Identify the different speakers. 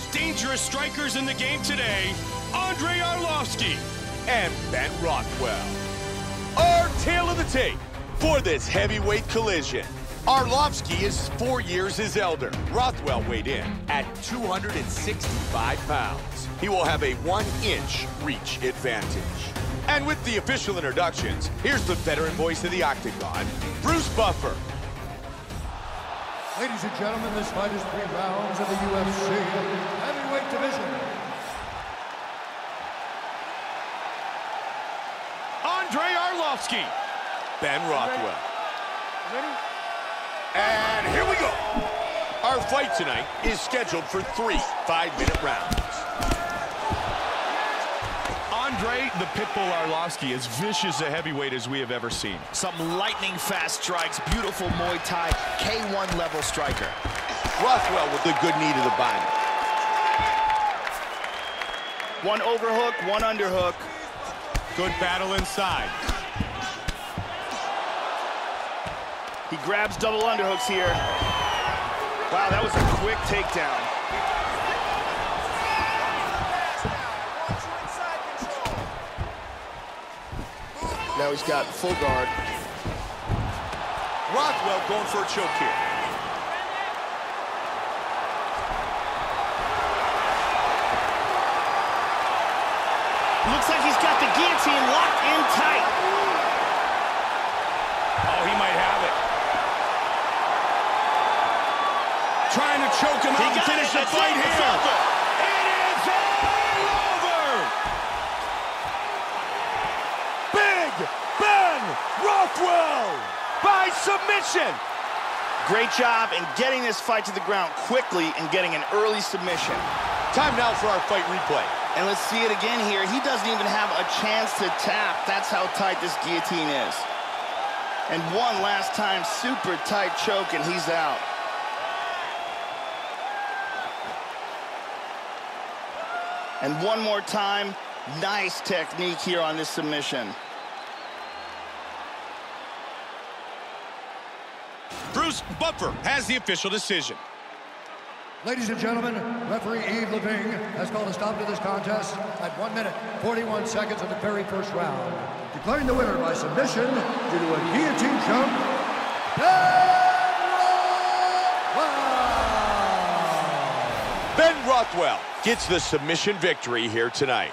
Speaker 1: most dangerous strikers in the game today, Andrei Arlovski
Speaker 2: and Ben Rothwell. Our tale of the tape for this heavyweight collision. Arlovski is four years his elder. Rothwell weighed in at 265 pounds. He will have a one-inch reach advantage. And with the official introductions, here's the veteran voice of the Octagon, Bruce Buffer.
Speaker 3: Ladies and gentlemen, this fight is three rounds of the UFC heavyweight division.
Speaker 1: Andrei Arlovski.
Speaker 2: Ben Rothwell.
Speaker 3: Ready?
Speaker 2: And here we go. Our fight tonight is scheduled for three five-minute rounds.
Speaker 1: Andrei the Pitbull Arlovski, as vicious a heavyweight as we have ever seen.
Speaker 4: Some lightning fast strikes, beautiful Muay Thai, K1 level striker.
Speaker 2: Rothwell with the good knee to the body.
Speaker 4: One overhook, one underhook.
Speaker 1: Good battle inside.
Speaker 4: He grabs double underhooks here. Wow, that was a quick takedown. Now he's got full guard.
Speaker 2: Rothwell going for a choke here.
Speaker 4: Looks like he's got the guillotine locked in tight.
Speaker 1: Oh, he might have it. Trying to choke him
Speaker 4: He
Speaker 1: out and finish
Speaker 4: it.
Speaker 1: the
Speaker 4: That's
Speaker 1: fight
Speaker 4: it.
Speaker 1: here.
Speaker 4: It's over.
Speaker 1: It is all over. Big Ben Rothwell by submission.
Speaker 4: Great job in getting this fight to the ground quickly and getting an early submission.
Speaker 2: Time now for our fight replay.
Speaker 4: And let's see it again here. He doesn't even have a chance to tap. That's how tight this guillotine is. And one last time, super tight choke, and he's out. And one more time, nice technique here on this submission.
Speaker 1: Bruce Buffer has the official decision.
Speaker 3: Ladies and gentlemen, referee Yves Lavigne has called a stop to this contest at 1 minute, 41 seconds of the very first round. Declaring the winner by submission due to a guillotine choke, Ben Rothwell!
Speaker 2: Ben Rothwell gets the submission victory here tonight.